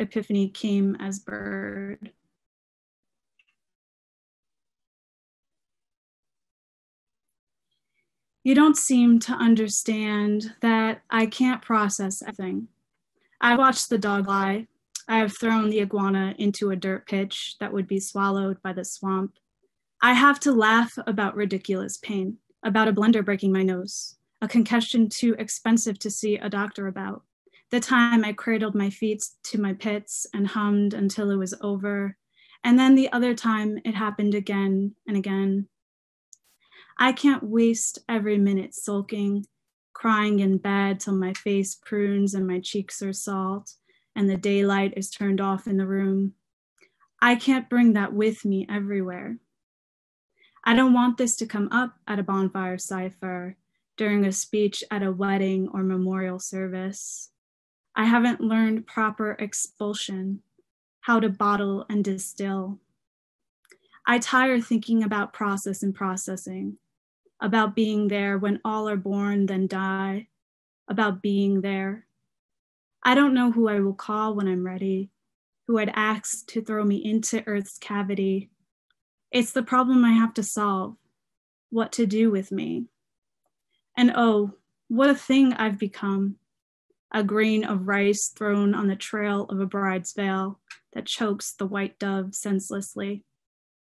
epiphany came as bird. You don't seem to understand that I can't process everything. I watched the dog lie. I have thrown the iguana into a dirt pitch that would be swallowed by the swamp. I have to laugh about ridiculous pain, about a blender breaking my nose, a concussion too expensive to see a doctor about, the time I cradled my feet to my pits and hummed until it was over, and then the other time it happened again and again. I can't waste every minute sulking, crying in bed till my face prunes and my cheeks are salt and the daylight is turned off in the room. I can't bring that with me everywhere. I don't want this to come up at a bonfire cipher, during a speech at a wedding or memorial service. I haven't learned proper expulsion, how to bottle and distill. I tire thinking about process and processing, about being there when all are born, then die, about being there. I don't know who I will call when I'm ready, who I'd ask to throw me into Earth's cavity. It's the problem I have to solve what to do with me. And oh, what a thing I've become a grain of rice thrown on the trail of a bride's veil that chokes the white dove senselessly.